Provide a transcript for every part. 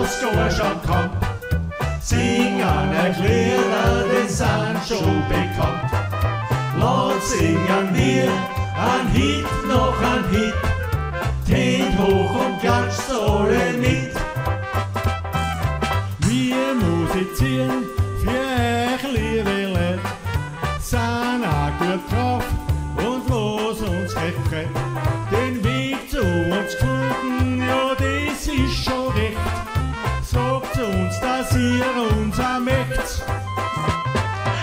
was gar schon kommt. Singen Erklärer, die sind schon bekannt. Laut singen wir ein Hit noch ein Hit. Hängt hoch und klatscht alle mit. Wir musizieren für euch, liebe Leute, sind auch gut drauf und was uns recht ihr uns möchtet.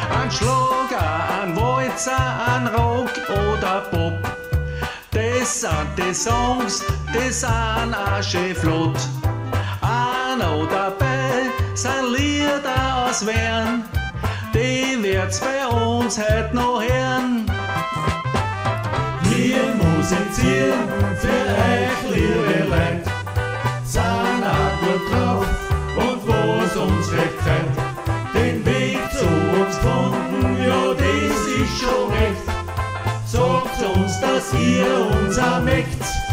Ein Schlager, ein Walzer, ein Rock oder Pop. Das sind die Songs, die sind auch flott. Auch noch dabei sind Lieder aus Wern, die wird's bei uns heute noch hören. Wir musizieren für Sagt uns, dass ihr uns mögt.